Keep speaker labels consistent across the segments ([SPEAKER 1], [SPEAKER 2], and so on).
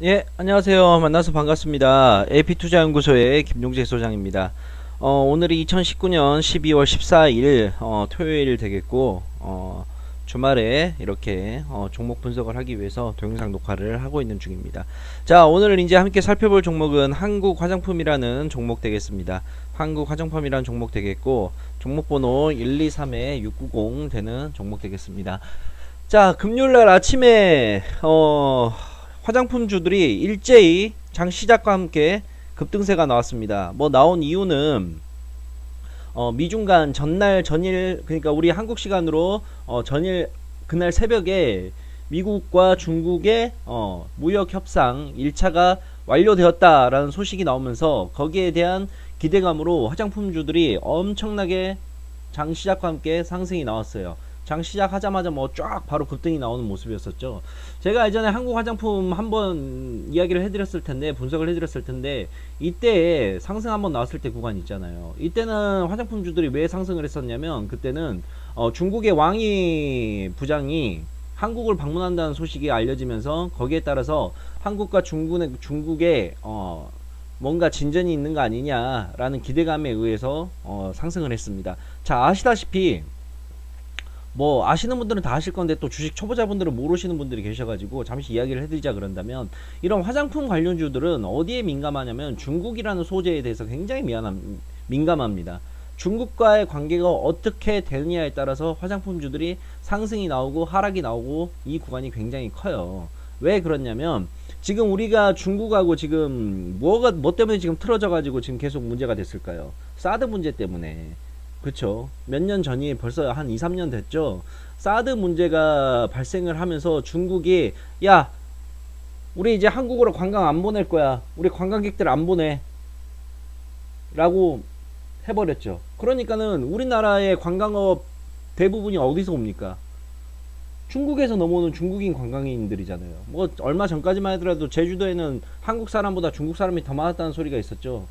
[SPEAKER 1] 예, 안녕하세요. 만나서 반갑습니다. AP투자연구소의 김용재 소장입니다. 어, 오늘이 2019년 12월 14일 어, 토요일 되겠고 어, 주말에 이렇게 어, 종목 분석을 하기 위해서 동영상 녹화를 하고 있는 중입니다. 자, 오늘 이제 함께 살펴볼 종목은 한국 화장품이라는 종목 되겠습니다. 한국 화장품이라는 종목 되겠고 종목 번호 123에 690 되는 종목 되겠습니다. 자, 금요일날 아침에 어 화장품주들이 일제히 장 시작과 함께 급등세가 나왔습니다. 뭐 나온 이유는 어, 미중 간 전날 전일 그러니까 우리 한국 시간으로 어, 전일 그날 새벽에 미국과 중국의 어, 무역 협상 1차가 완료되었다라는 소식이 나오면서 거기에 대한 기대감으로 화장품주들이 엄청나게 장 시작과 함께 상승이 나왔어요. 장 시작하자마자 뭐 쫙 바로 급등이 나오는 모습이었었죠. 제가 예전에 한국 화장품 한번 이야기를 해드렸을 텐데 분석을 해드렸을 텐데 이때 상승 한번 나왔을 때 구간 있잖아요. 이때는 화장품주들이 왜 상승을 했었냐면 그때는 어 중국의 왕이 부장이 한국을 방문한다는 소식이 알려지면서 거기에 따라서 한국과 중국의 중국의 어 뭔가 진전이 있는 거 아니냐라는 기대감에 의해서 어 상승을 했습니다. 자 아시다시피 뭐 아시는 분들은 다 아실 건데 또 주식 초보자분들은 모르시는 분들이 계셔가지고 잠시 이야기를 해드리자 그런다면 이런 화장품 관련주들은 어디에 민감하냐면 중국이라는 소재에 대해서 굉장히 미안함, 민감합니다. 중국과의 관계가 어떻게 되느냐에 따라서 화장품주들이 상승이 나오고 하락이 나오고 이 구간이 굉장히 커요. 왜 그렇냐면 지금 우리가 중국하고 지금 뭐가 뭐 때문에 지금 틀어져 가지고 지금 계속 문제가 됐을까요? 사드 문제 때문에 그쵸. 몇년 전이 벌써 한 2, 3년 됐죠. 사드 문제가 발생을 하면서 중국이 야 우리 이제 한국으로 관광 안 보낼 거야. 우리 관광객들 안 보내. 라고 해버렸죠. 그러니까는 우리나라의 관광업 대부분이 어디서 옵니까? 중국에서 넘어오는 중국인 관광인들이잖아요. 뭐 얼마 전까지만 하더라도 제주도에는 한국 사람보다 중국 사람이 더 많았다는 소리가 있었죠.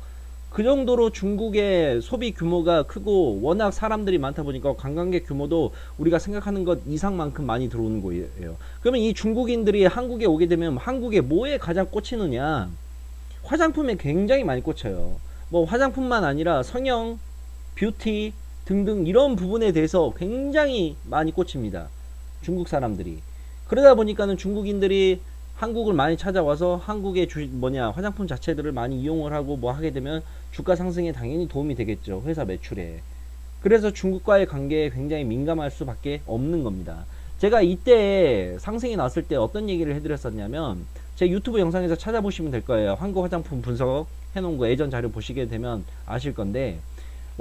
[SPEAKER 1] 그 정도로 중국의 소비 규모가 크고 워낙 사람들이 많다 보니까 관광객 규모도 우리가 생각하는 것 이상만큼 많이 들어오는 거예요. 그러면 이 중국인들이 한국에 오게 되면 한국에 뭐에 가장 꽂히느냐? 화장품에 굉장히 많이 꽂혀요. 뭐 화장품만 아니라 성형, 뷰티 등등 이런 부분에 대해서 굉장히 많이 꽂힙니다. 중국 사람들이. 그러다 보니까는 중국인들이 한국을 많이 찾아와서 한국의 주 뭐냐 화장품 자체들을 많이 이용을 하고 뭐 하게 되면 주가 상승에 당연히 도움이 되겠죠 회사 매출에. 그래서 중국과의 관계에 굉장히 민감할 수밖에 없는 겁니다. 제가 이때 상승이 났을 때 어떤 얘기를 해드렸었냐면 제 유튜브 영상에서 찾아보시면 될 거예요. 한국 화장품 분석 해놓은 거 예전 자료 보시게 되면 아실 건데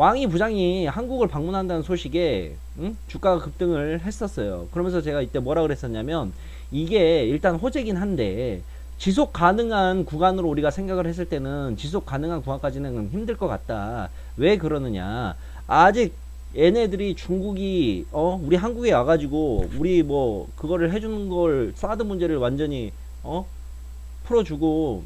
[SPEAKER 1] 왕이 부장이 한국을 방문한다는 소식에 응? 주가가 급등을 했었어요 그러면서 제가 이때 뭐라 그랬었냐면 이게 일단 호재긴 한데 지속 가능한 구간으로 우리가 생각을 했을 때는 지속 가능한 구간까지는 힘들 것 같다. 왜 그러느냐. 아직 얘네들이 중국이 어 우리 한국에 와가지고 우리 뭐 그거를 해주는 걸 사드 문제를 완전히 어 풀어주고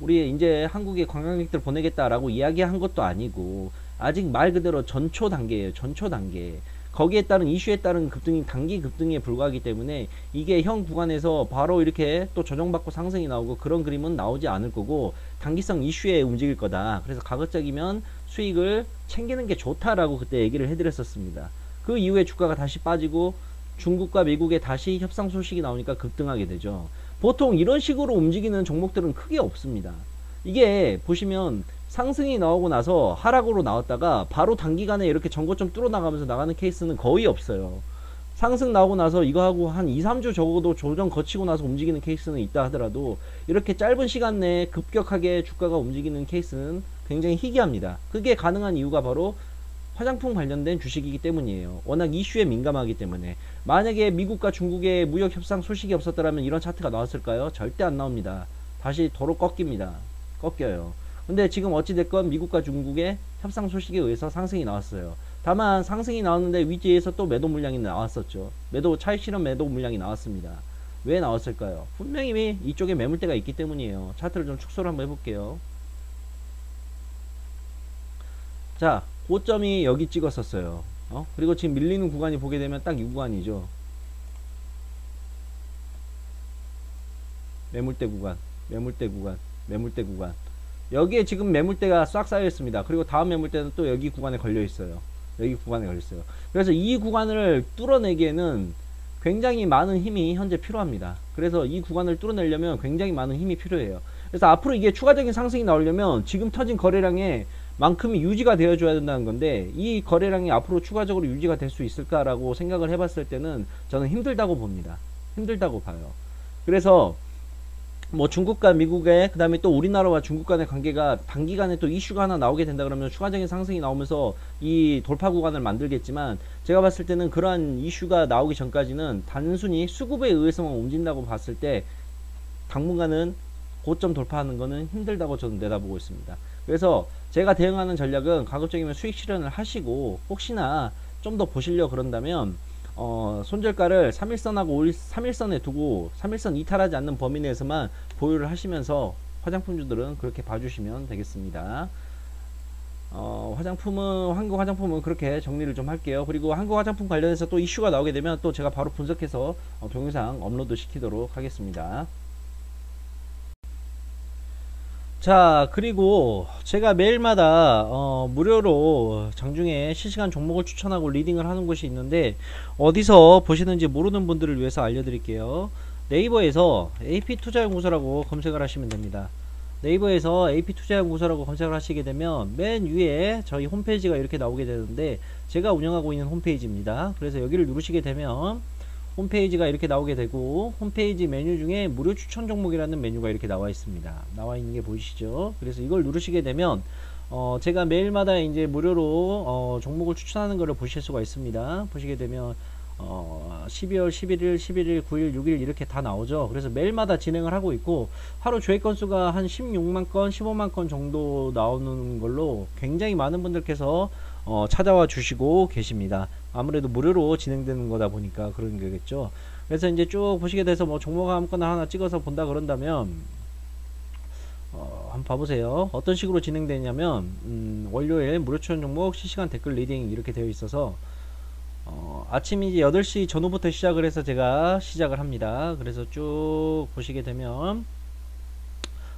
[SPEAKER 1] 우리 이제 한국에 관광객들 보내겠다라고 이야기한 것도 아니고 아직 말 그대로 전초 단계예요 전초 단계 거기에 따른 이슈에 따른 급등이 단기 급등에 불과하기 때문에 이게 형 구간에서 바로 이렇게 또 조정받고 상승이 나오고 그런 그림은 나오지 않을 거고 단기성 이슈에 움직일 거다. 그래서 가급적이면 수익을 챙기는 게 좋다라고 그때 얘기를 해드렸었습니다. 그 이후에 주가가 다시 빠지고 중국과 미국에 다시 협상 소식이 나오니까 급등하게 되죠. 보통 이런 식으로 움직이는 종목들은 크게 없습니다. 이게 보시면 상승이 나오고 나서 하락으로 나왔다가 바로 단기간에 이렇게 전고점 뚫어 나가면서 나가는 케이스는 거의 없어요. 상승 나오고 나서 이거 하고 한 2, 3주 적어도 조정 거치고 나서 움직이는 케이스는 있다 하더라도 이렇게 짧은 시간 내에 급격하게 주가가 움직이는 케이스는 굉장히 희귀합니다. 그게 가능한 이유가 바로 화장품 관련된 주식이기 때문이에요. 워낙 이슈에 민감하기 때문에 만약에 미국과 중국의 무역 협상 소식이 없었더라면 이런 차트가 나왔을까요? 절대 안 나옵니다. 다시 도로 꺾입니다. 꺾여요. 근데 지금 어찌됐건 미국과 중국의 협상 소식에 의해서 상승이 나왔어요. 다만 상승이 나왔는데 위지에서 또 매도 물량이 나왔었죠. 매도 차익 실현 매도 물량이 나왔습니다. 왜 나왔을까요? 분명히 이쪽에 매물대가 있기 때문이에요. 차트를 좀 축소를 한번 해볼게요. 자, 고점이 여기 찍었었어요. 어? 그리고 지금 밀리는 구간이 보게 되면 딱 이 구간이죠. 매물대 구간. 매물대 구간, 매물대 구간. 여기에 지금 매물대가 싹 쌓여 있습니다. 그리고 다음 매물대는 또 여기 구간에 걸려 있어요. 여기 구간에 걸려 있어요. 그래서 이 구간을 뚫어내기에는 굉장히 많은 힘이 현재 필요합니다. 그래서 이 구간을 뚫어내려면 굉장히 많은 힘이 필요해요. 그래서 앞으로 이게 추가적인 상승이 나오려면 지금 터진 거래량의 만큼이 유지가 되어줘야 된다는 건데 이 거래량이 앞으로 추가적으로 유지가 될 수 있을까라고 생각을 해봤을 때는 저는 힘들다고 봅니다. 힘들다고 봐요. 그래서 뭐 중국과 미국의 그 다음에 또 우리나라와 중국 간의 관계가 단기간에 또 이슈가 하나 나오게 된다 그러면 추가적인 상승이 나오면서 이 돌파 구간을 만들겠지만 제가 봤을 때는 그러한 이슈가 나오기 전까지는 단순히 수급에 의해서만 움직인다고 봤을 때 당분간은 고점 돌파하는 것은 힘들다고 저는 내다보고 있습니다. 그래서 제가 대응하는 전략은 가급적이면 수익 실현을 하시고 혹시나 좀 더 보시려 그런다면 어, 손절가를 3일선하고 5일, 3일선에 두고 3일선 이탈하지 않는 범위 내에서만 보유를 하시면서 화장품주들은 그렇게 봐주시면 되겠습니다. 어, 화장품은 한국 화장품은 그렇게 정리를 좀 할게요. 그리고 한국 화장품 관련해서 또 이슈가 나오게 되면 또 제가 바로 분석해서 어, 동영상 업로드 시키도록 하겠습니다. 자 그리고 제가 매일마다 어, 무료로 장중에 실시간 종목을 추천하고 리딩을 하는 곳이 있는데 어디서 보시는지 모르는 분들을 위해서 알려드릴게요. 네이버에서 AP투자연구소라고 검색을 하시면 됩니다. 네이버에서 AP투자연구소라고 검색을 하시게 되면 맨 위에 저희 홈페이지가 이렇게 나오게 되는데 제가 운영하고 있는 홈페이지입니다. 그래서 여기를 누르시게 되면 홈페이지가 이렇게 나오게 되고 홈페이지 메뉴 중에 무료 추천 종목이라는 메뉴가 이렇게 나와 있습니다. 나와 있는 게 보이시죠? 그래서 이걸 누르시게 되면 어 제가 매일마다 이제 무료로 어 종목을 추천하는 것을 보실 수가 있습니다. 보시게 되면 어 12월 11일, 11일, 9일, 6일 이렇게 다 나오죠. 그래서 매일마다 진행을 하고 있고 하루 조회 건수가 한 16만 건, 15만 건 정도 나오는 걸로 굉장히 많은 분들께서 어 찾아와 주시고 계십니다. 아무래도 무료로 진행되는 거다 보니까 그런 거겠죠. 그래서 이제 쭉 보시게 돼서 뭐 종목 아무거나 하나 찍어서 본다 그런다면 어, 한번 봐보세요. 어떤 식으로 진행되냐면 음, 월요일 무료 추천 종목 실시간 댓글 리딩 이렇게 되어 있어서 어, 아침 이제 8시 전후부터 시작을 해서 제가 시작을 합니다. 그래서 쭉 보시게 되면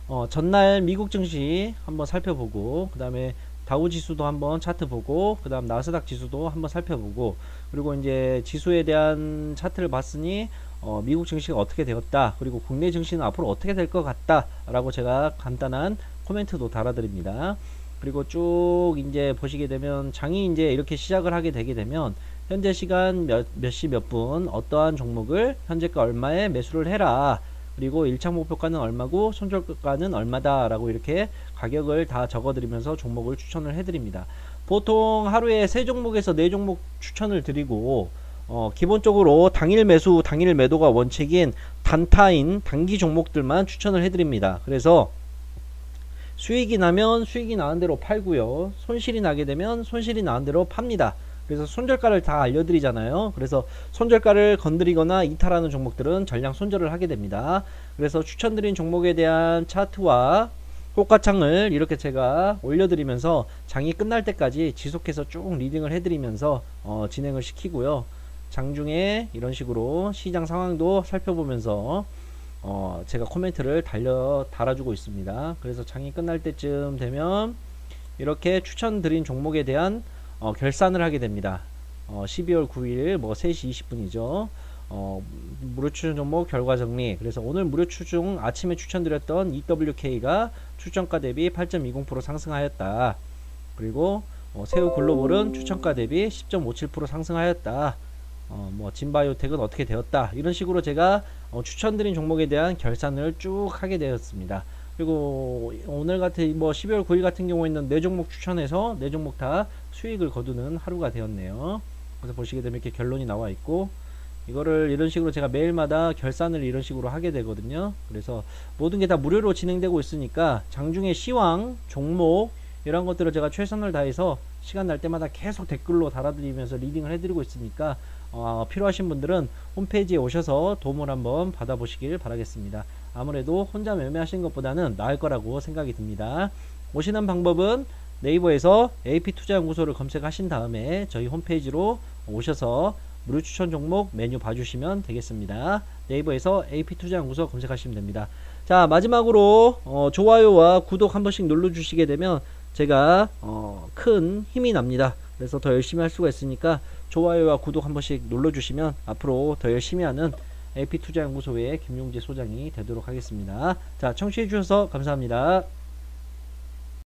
[SPEAKER 1] 어, 전날 미국 증시 한번 살펴보고 그 다음에 다우 지수도 한번 차트 보고 그 다음 나스닥 지수도 한번 살펴보고 그리고 이제 지수에 대한 차트를 봤으니 어, 미국 증시가 어떻게 되었다 그리고 국내 증시는 앞으로 어떻게 될 것 같다 라고 제가 간단한 코멘트도 달아드립니다 그리고 쭉 이제 보시게 되면 장이 이제 이렇게 시작을 하게 되게 되면 현재 시간 몇 시 몇 분 어떠한 종목을 현재가 얼마에 매수를 해라. 그리고 1차 목표가는 얼마고 손절가는 얼마다 라고 이렇게 가격을 다 적어 드리면서 종목을 추천을 해 드립니다. 보통 하루에 3종목에서 4종목 추천을 드리고 어, 기본적으로 당일 매수 당일 매도가 원칙인 단타인 단기 종목들만 추천을 해 드립니다. 그래서 수익이 나면 수익이 나는 대로 팔고요. 손실이 나게 되면 손실이 나는 대로 팝니다 그래서 손절가를 다 알려드리잖아요. 그래서 손절가를 건드리거나 이탈하는 종목들은 전량 손절을 하게 됩니다. 그래서 추천드린 종목에 대한 차트와 호가창을 이렇게 제가 올려드리면서 장이 끝날 때까지 지속해서 쭉 리딩을 해드리면서 어, 진행을 시키고요. 장중에 이런 식으로 시장 상황도 살펴보면서 어, 제가 코멘트를 달려 달아주고 있습니다. 그래서 장이 끝날 때쯤 되면 이렇게 추천드린 종목에 대한 어, 결산을 하게 됩니다. 어, 12월 9일 뭐 3시 20분이죠. 어, 무료 추천 종목 결과 정리. 그래서 오늘 무료 추중 아침에 추천드렸던 EWK가 추천가 대비 8.20% 상승하였다. 그리고 어, 새우 글로벌은 추천가 대비 10.57% 상승하였다. 어, 뭐 진바이오텍은 어떻게 되었다. 이런 식으로 제가 어, 추천드린 종목에 대한 결산을 쭉 하게 되었습니다. 그리고 오늘 같은 뭐 12월 9일 같은 경우에는 네 종목 추천해서 네 종목 다 수익을 거두는 하루가 되었네요. 그래서 보시게 되면 이렇게 결론이 나와 있고 이거를 이런 식으로 제가 매일마다 결산을 이런 식으로 하게 되거든요. 그래서 모든 게 다 무료로 진행되고 있으니까 장중에 시황, 종목 이런 것들을 제가 최선을 다해서 시간 날 때마다 계속 댓글로 달아드리면서 리딩을 해드리고 있으니까 어, 필요하신 분들은 홈페이지에 오셔서 도움을 한번 받아보시길 바라겠습니다. 아무래도 혼자 매매하시는 것보다는 나을 거라고 생각이 듭니다. 오시는 방법은 네이버에서 AP투자연구소를 검색하신 다음에 저희 홈페이지로 오셔서 무료 추천 종목 메뉴 봐주시면 되겠습니다. 네이버에서 AP투자연구소 검색하시면 됩니다. 자 마지막으로 어, 좋아요와 구독 한 번씩 눌러주시게 되면 제가 어, 큰 힘이 납니다. 그래서 더 열심히 할 수가 있으니까 좋아요와 구독 한 번씩 눌러주시면 앞으로 더 열심히 하는 AP투자연구소의 김용재 소장이 되도록 하겠습니다. 자 청취해 주셔서 감사합니다.